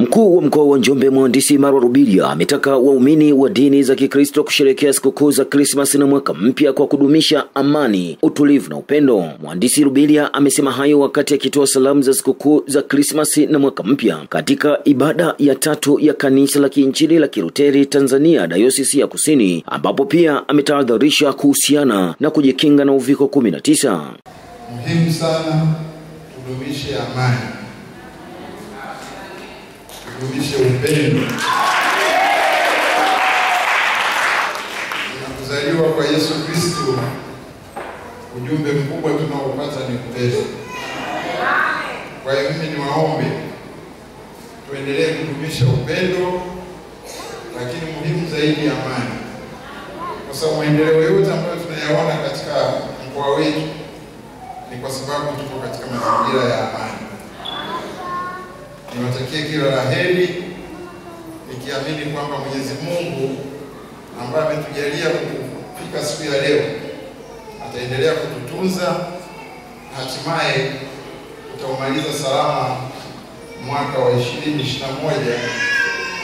Mkuu wa mkoa wa Njombe mhandisi Marwa Rubilia ametaka waumini wa dini za Kikristo kusherehekea sikukuu za Krismasi na mwaka mpya kwa kudumisha amani, utulivu na upendo. Mhandisi Rubilia amesema hayo wakati akitoa salamu za sikukuu za Krismasi na mwaka mpya katika ibada ya tatu ya kanisa la Kiinjili la Kiluteri Tanzania Dayosisi ya Kusini, ambapo pia ametahadharisha kuhusiana na kujikinga na uviko 19. Muhimu sana tudumishe amani, tudumishe upendo. Na kuzaliwa kwa Yesu Kristo, ujumbe mkubwa tunaopata ni upendo. Kwa hiyo mimi niwaombe tuendelee kudumisha upendo, lakini muhimu zaidi amani, kwa sababu maendeleo yote ambayo tunayaona katika mkoa wetu ni kwa sababu tuko katika mazingira ya amani. Niwatakie kila la heri, nikiamini kwamba Mwenyezi Mungu ambaye ametujalia kufika siku ya leo ataendelea kututunza, hatimaye utaumaliza salama mwaka wa 2021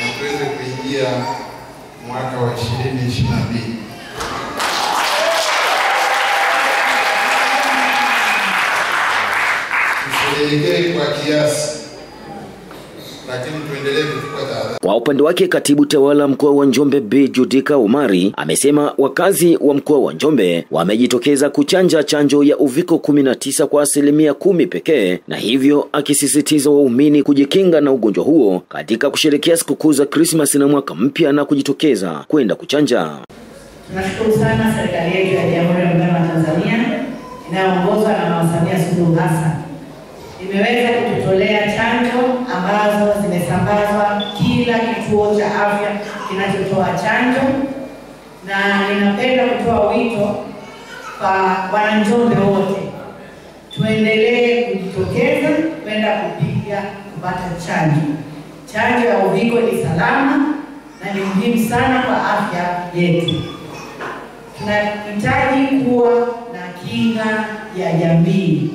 na tuweze kuingia mwaka wa 2022. Tusherehekee kwa kiasi, lakini tuendelee kuchukua tahadhari. Kwa upande wake katibu tawala mkoa wa Njombe B. Judika Umari amesema wakazi wa mkoa wa Njombe wamejitokeza kuchanja chanjo ya uviko 19 kwa asilimia kumi pekee, na hivyo akisisitiza waumini kujikinga na ugonjwa huo katika kusherehekea sikukuu za Krismasi na mwaka mpya na kujitokeza kwenda kuchanja. Tunashukuru sana serikali yetu ya Jamhuri ya Muungano wa Tanzania inayoongozwa na Mama Samia Suluhu Hassan. Imeweza kututolea chanjo ambazo zimesambazwa kila kituo cha afya kinachotoa chanjo, na ninapenda kutoa wito kwa wananjombe wote tuendelee kujitokeza kwenda kupiga kupata chanjo. Chanjo ya uviko ni salama na ni muhimu sana kwa afya yetu. Tunahitaji kuwa na kinga ya jamii.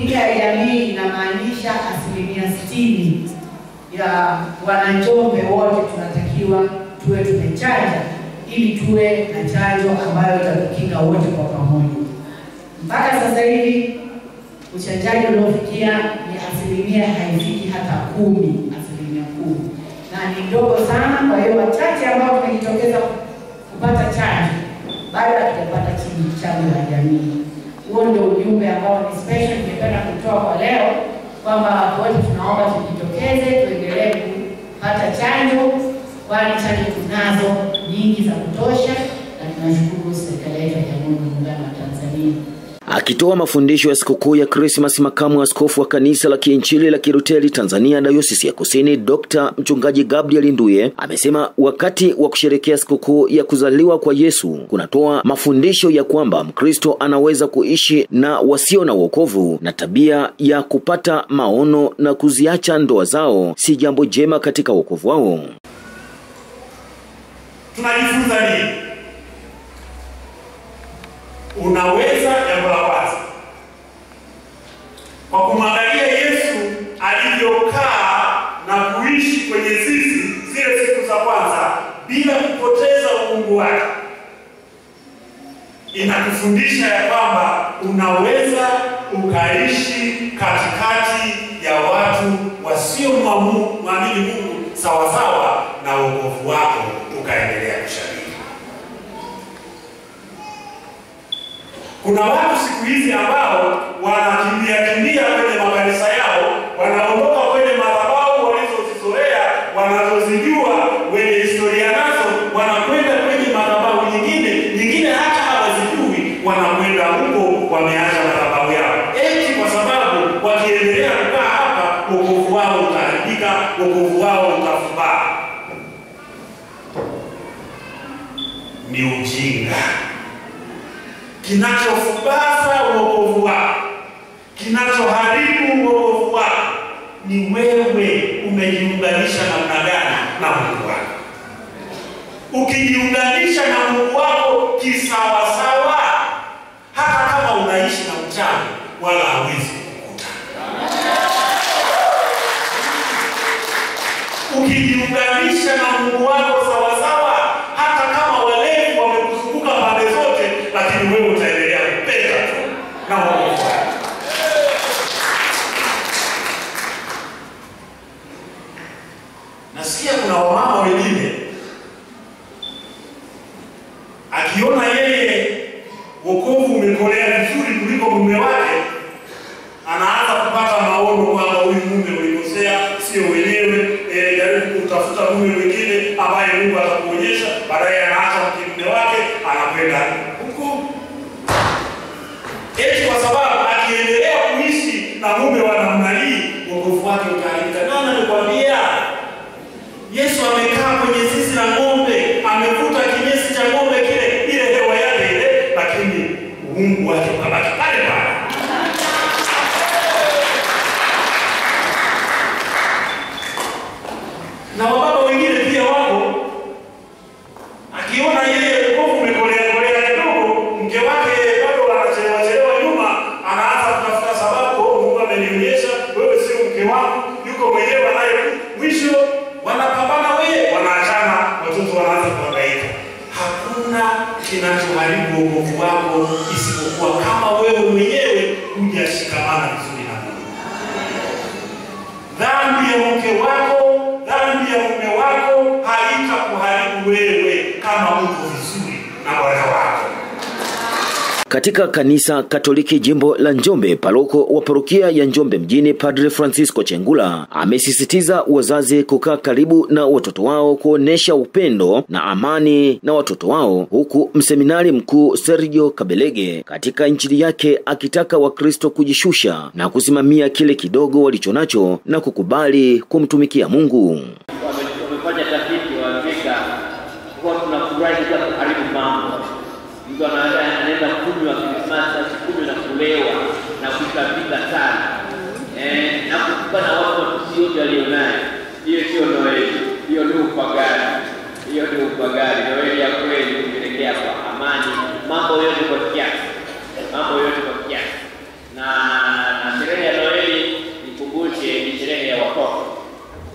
Kinga ya jamii inamaanisha asilimia sitini ya wananjombe wote tunatakiwa tuwe tumechanja ili tuwe na chanjo ambayo itatukinga wote kwa pamoja. Mpaka sasa hivi uchanjaji unaofikia ni asilimia haifiki hata kumi, asilimia kumi, na ni ndogo sana. Kwa hiyo wachache ambao tumejitokeza kupata chanjo bado hatujapata chanjo ya jamii. Huo ndio ujumbe ambao ni special ningependa kutoa kwa leo, kwamba wote tunaomba tujitokeze, tuendelee kupata chanjo, kwani chanjo tunazo nyingi za kutosha, na tunashukuru serikali yetu ya Jamhuri ya Muungano wa Tanzania. Akitoa mafundisho ya sikukuu ya Krismas, makamu askofu wa kanisa la Kiinjili la Kiruteli Tanzania Dayosisi ya Kusini, Dr. mchungaji Gabriel Nduye amesema wakati wa kusherekea sikukuu ya kuzaliwa kwa Yesu kunatoa mafundisho ya kwamba Mkristo anaweza kuishi na wasio na wokovu na tabia ya kupata maono na kuziacha ndoa zao si jambo jema katika wokovu wao. Tunajifunza nini? Unaweza, kwa kumwangalia Yesu alivyokaa na kuishi kwenye zizi zile siku za kwanza bila kupoteza uungu wake, inakufundisha ya kwamba unaweza ukaishi katikati ya watu wasio wasiomwamini Mungu sawasawa na uokovu wako ukaendelea Kuna watu siku hizi ambao wanakimbia kimbia kwenye makanisa yao, wanaondoka kwenye madhabahu walizozizoea, wanazozijua, wenye historia nazo, wanakwenda kwenye madhabahu nyingine nyingine, hata hawazijui, wanakwenda huko, wameacha madhabahu yao, eti kwa sababu wakiendelea kukaa hapa, wokovu wao utaharibika, wokovu wao utafubaa. Ni ujinga kinachofubaza wokovu wao, kinachoharibu wokovu umekolea vizuri kuliko mume wake, anaanza kupata maono kwamba huyu mume ulikosea, sio wenyewe, e, jaribu kutafuta mume mwingine ambaye Mungu atakuonyesha. Baadaye anaacha mke mume wake, anakwenda huko. Eti kwa sababu akiendelea kuishi na mume wa namna hii, wokovu wake utaharibika. Nana Yesu amekaa kwenye zizi la ng'ombe. Uungu wake ukabaki pale pale. Na wababa wengine pia wako, akiona yeye ukovu umekolea kolea kidogo, mke wake bado anachelewa chelewa nyuma, anaanza kutafuta sababu, oh, Mungu amenionyesha wewe sio mke wangu, yuko mwenyewe anaye. Mwisho wanapambana wewe, wanaachana, watoto wanaanza kuhangaika. Hakuna kinachoharibu wokovu wako isipokuwa kama wewe mwenyewe hujashikamana vizuri na Mungu. Dhambi ya mke wako, dhambi ya mume wako haitakuharibu wewe kama uko vizuri na Bwana wako. Katika kanisa Katoliki jimbo la Njombe, paroko wa parokia ya Njombe mjini, Padre Francisco Chengula amesisitiza wazazi kukaa karibu na watoto wao, kuonesha upendo na amani na watoto wao, huku mseminari mkuu Sergio Kabelege katika injili yake akitaka Wakristo kujishusha na kusimamia kile kidogo walichonacho na kukubali kumtumikia Mungu. Wamefanya tafiti wa Afrika huwa tunafurahi mambo. Mtu anaenda kunywa Krismasi asikunywe na kulewa na kutapika sana eh, na kutukana watu aliyonayo. Hiyo sio Noeli, hiyo ni upagani, hiyo ni upagani. Noeli ya kweli kupelekea kwa amani, mambo yote kwa kiasi, mambo yote kwa kiasi. Na sherehe ya Noeli nikumbushe, ni sherehe ya watoto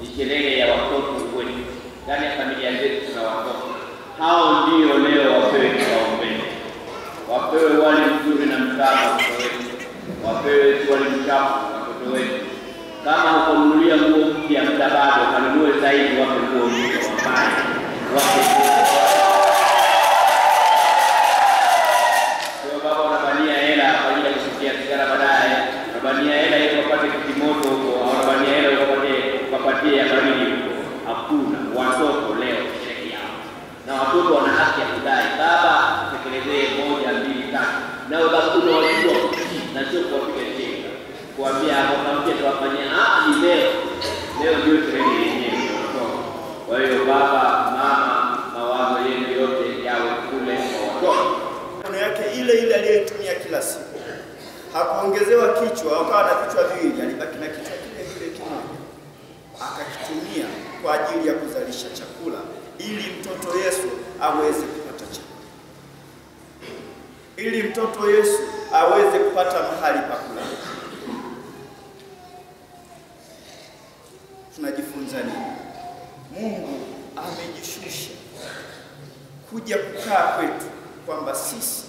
ni sherehe ya watoto wetu. Ndani ya familia zetu tuna watoto, hao ndio leo wapewe kipaumbele, wapewe wali mzuri na mtamu watoto wetu, wapewe wali mchafu watoto wetu. Kama hukununulia nguo mpya muda bado, kanunue zaidi, wape nguo mpya, wavae, wape Sio baba unabania hela kwa ajili ya kusikia sigara baadaye, unabania hela ili wapate kitimoto huko, au unabania hela ili wapate wapatie ya baridi huko. Hakuna. Watoto leo sherehe yao, na watoto wana haki ya kudai, baba tekelezee moja mbili tatu, nawe basi unawajua kutii na sio kuwapiga chenga, kuambia mwanamke tuwafanyia ah, ni leo leo ndio sherehe yenyewe ya watoto. Kwa hiyo baba, mama, mawazo yenu yote yawe kule kwa watoto. mikono yake ile ile aliyoitumia kila siku. Hakuongezewa kichwa, wakawa na vichwa viwili, alibaki na kichwa kile kile kimoja, akakitumia kwa ajili ya kuzalisha chakula ili mtoto Yesu aweze kupata chakula, ili mtoto Yesu aweze kupata mahali pa kulala. Tunajifunza nini? Mungu amejishusha kuja kukaa kwetu kwamba sisi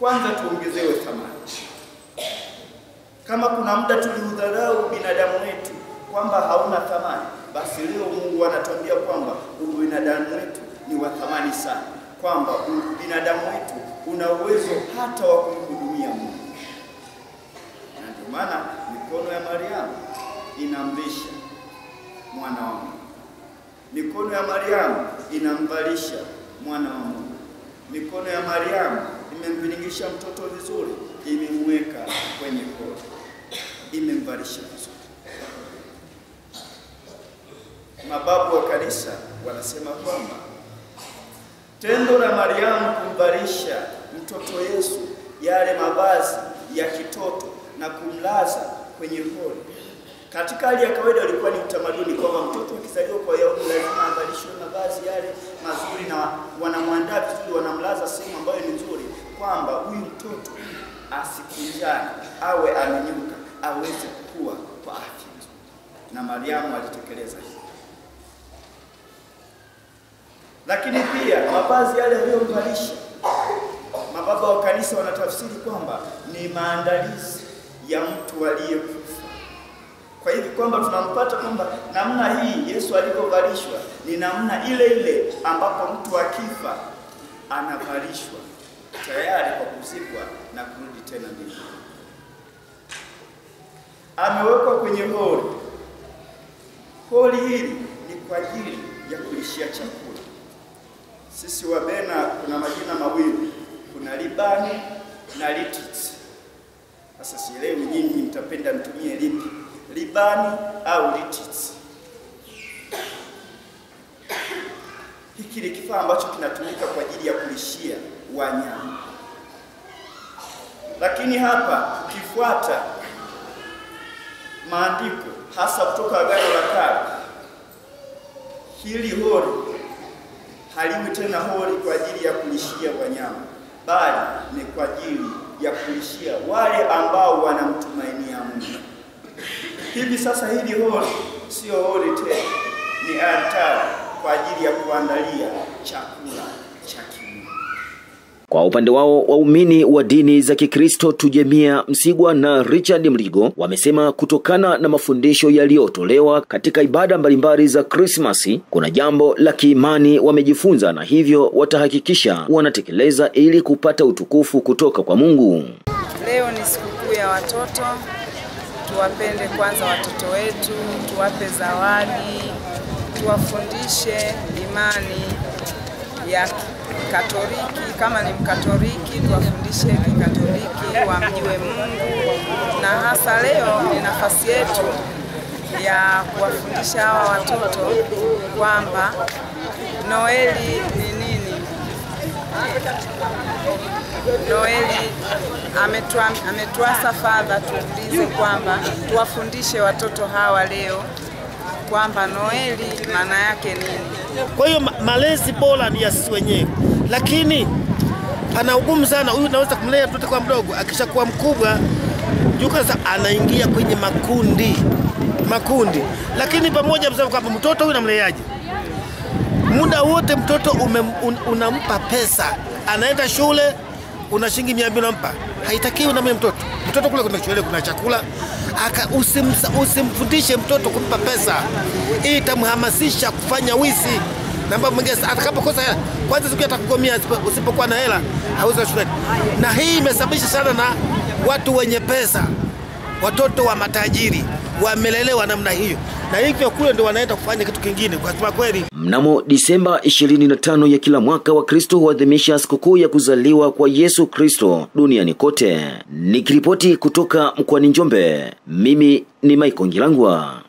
kwanza tuongezewe thamani. Kama kuna muda tuliudharau binadamu wetu kwamba hauna thamani, basi leo Mungu anatuambia kwamba ubinadamu wetu ni wa thamani sana, kwamba binadamu wetu una uwezo hata wa kumhudumia Mungu, na ndio maana mikono ya Mariamu inamlisha mwana wa Mungu. Mikono ya Mariamu inamvalisha mwana wa Mungu. Mikono ya Mariamu imemviringisha mtoto vizuri, imemweka kwenye koo, imemvalisha vizuri. Mababu wa kanisa wanasema kwamba tendo la Mariamu kumvalisha mtoto Yesu yale mavazi ya kitoto na kumlaza kwenye hori katika hali ya kawaida walikuwa ni utamaduni kwamba mtoto akizaliwa kwa Wayahudi lazima avalishwe mavazi yale mazuri, na wanamwandaa vizuri, wanamlaza sehemu ambayo ni nzuri, kwamba huyu mtoto asikinjane, awe amenyuka, aweze kukua kwa afya. Na Mariamu alitekeleza lakini pia mavazi yale aliyomvalisha, mababa wa kanisa wanatafsiri kwamba ni maandalizi ya mtu aliyekufa kwa hivi kwamba tunampata kwamba namna hii Yesu alivyovalishwa ni namna ile ile ambapo mtu akifa anavalishwa tayari kwa kurudi tena mbinguni. Amewekwa kwenye hori. Hori hili ni kwa ajili ya kulishia chakula. Sisi Wabena kuna majina mawili, kuna Libani na lititi. Sasa sielewi nyinyi mtapenda mtumie lipi, libani au lititi. Hiki ni kifaa ambacho kinatumika kwa ajili ya kulishia wanyama, lakini hapa ukifuata maandiko hasa kutoka Agano la Kale, hili hori haliwi tena hori kwa ajili ya kulishia wanyama, bali ni kwa ajili ya kulishia wale ambao wanamtumainia Mungu. Hivi sasa hili hori sio hori tena, ni altari kwa ajili ya kuandalia chakula cha. Kwa upande wao waumini wa dini za Kikristo Tujemia Msigwa na Richard Mligo wamesema kutokana na mafundisho yaliyotolewa katika ibada mbalimbali za Krismasi kuna jambo la kiimani wamejifunza na hivyo watahakikisha wanatekeleza ili kupata utukufu kutoka kwa Mungu. Leo ni sikukuu ya watoto, tuwapende kwanza watoto wetu, tuwape zawadi, tuwafundishe imani ya Katoliki. Kama ni Mkatoliki, tuwafundishe Kikatoliki, wamjue Mungu, na hasa leo ni nafasi yetu ya kuwafundisha hawa watoto kwamba Noeli ni nini. Noeli ametua, ametuasa Fadha tuulize kwamba tuwafundishe watoto hawa leo kwamba Noeli maana yake nini. Kwa hiyo ma- malezi bora ni ya sisi wenyewe, lakini pana ugumu sana. Huyu naweza kumlea mtoto kwa mdogo, akishakuwa mkubwa yuko sasa anaingia kwenye makundi makundi, lakini pamoja msema kwamba mtoto huyu namleaje? Muda wote mtoto ume, un, unampa pesa, anaenda shule, una shilingi mia mbili unampa, haitakiwi na mimi mtoto. Mtoto kule kuna shule, kuna chakula usimfundishe mtoto kumpa pesa, hii itamhamasisha kufanya wizi na mambo mengine. Atakapokosa hela, kwanza siku atakugomia usipokuwa na hela, hauza shule. Na hii imesababisha sana na watu wenye pesa, watoto wa matajiri wamelelewa namna hiyo, na hivyo kule ndio wanaenda kufanya kitu kingine, kwa sababu kweli Mnamo Disemba 25 ya kila mwaka Wakristo huadhimisha sikukuu ya kuzaliwa kwa Yesu Kristo duniani kote. Nikiripoti kutoka mkoani Njombe, mimi ni Michael Ngilangwa.